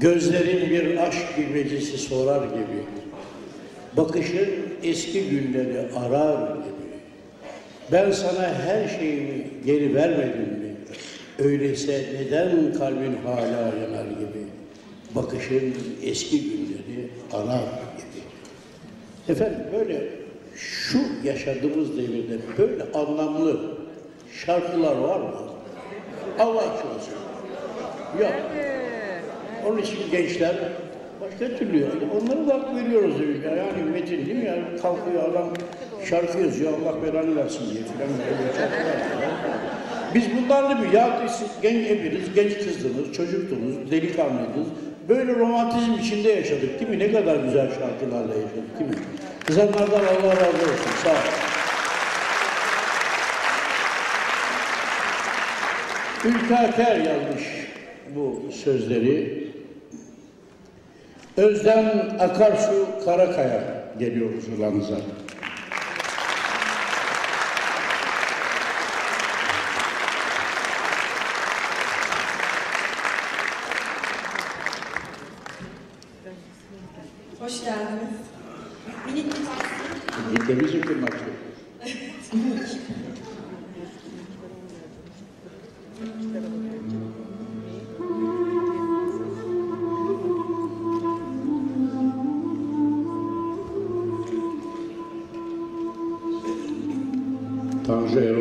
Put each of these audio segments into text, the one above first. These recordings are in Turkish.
Gözlerin bir aşk bilmecesi sorar gibi. Bakışın eski günleri arar gibi. Ben sana her şeyimi geri vermedim mi? Öyleyse neden kalbin hala yanar gibi? Bakışın eski günleri arar gibi. Efendim böyle şu yaşadığımız devirde böyle anlamlı şarkılar var mı? Allah aşkına. Yok. Onun için gençler başka türlü yani. Onlara da hak veriyoruz ya. Yani metin değil mi ya? Kalkıyor adam şarkı yazıyor Allah belanı versin diye filan var. Biz bunlarla bir ya genç hepiniz genç kızdınız, çocuktunuz, delikanlıydınız. Böyle romantizm içinde yaşadık değil mi? Ne kadar güzel şarkılarla yaşadık değil mi? Kızanlardan Allah razı olsun. Sağ olun. Ülkaker yazmış bu sözleri. Özden Akarsu Karakaya geliyor huzurlarınıza.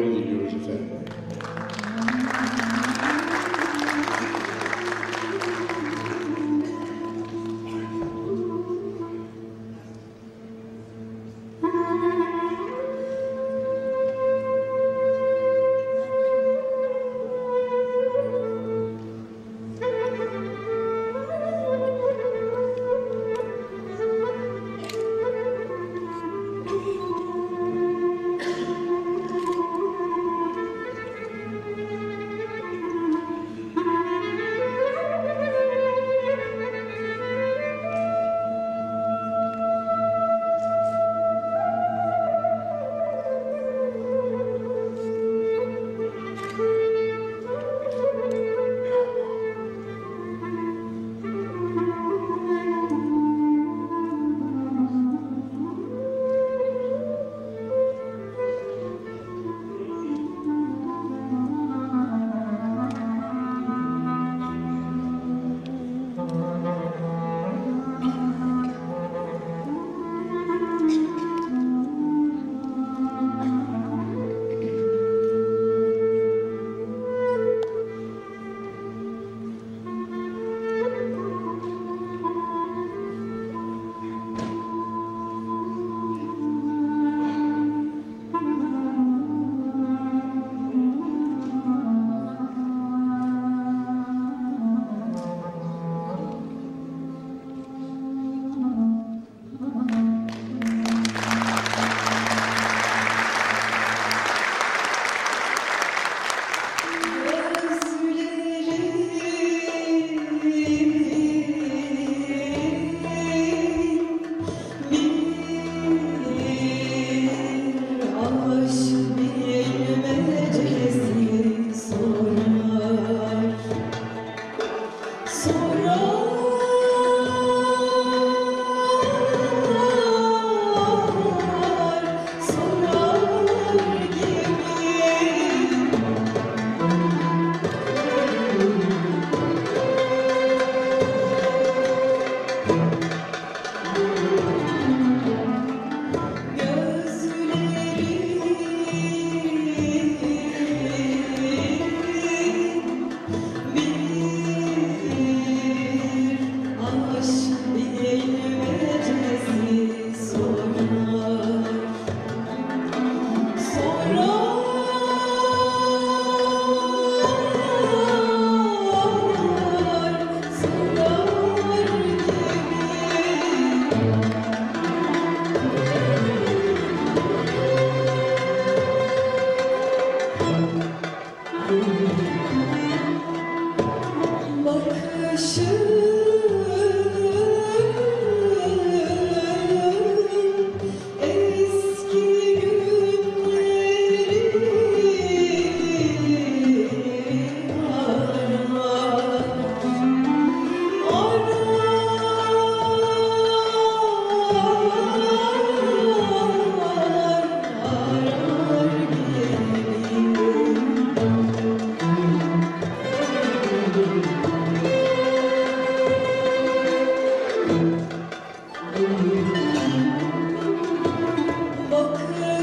with you as a family.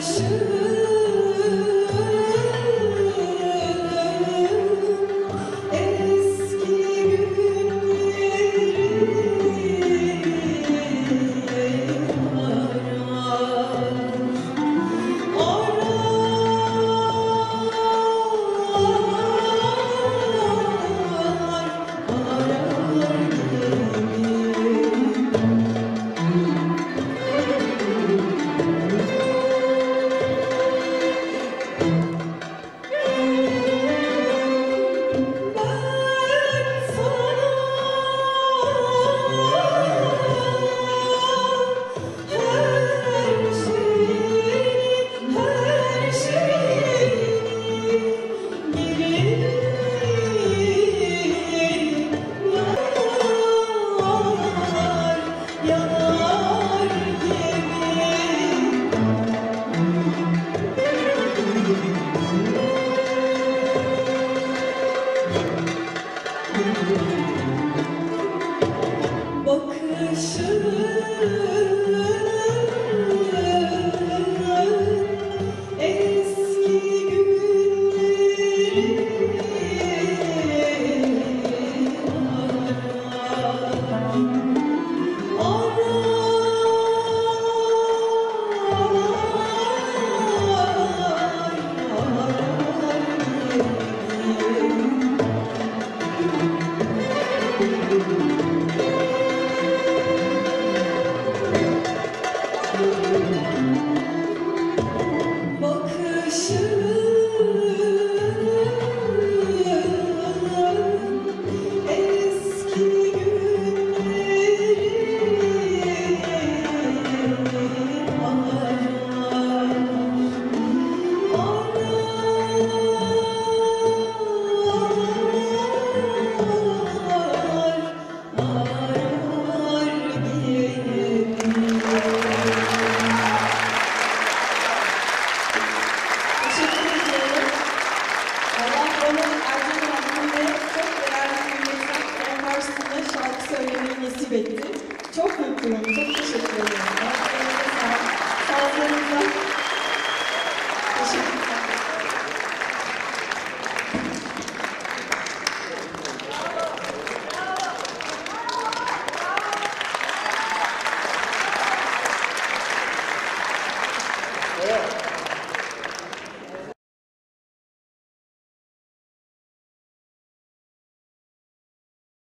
should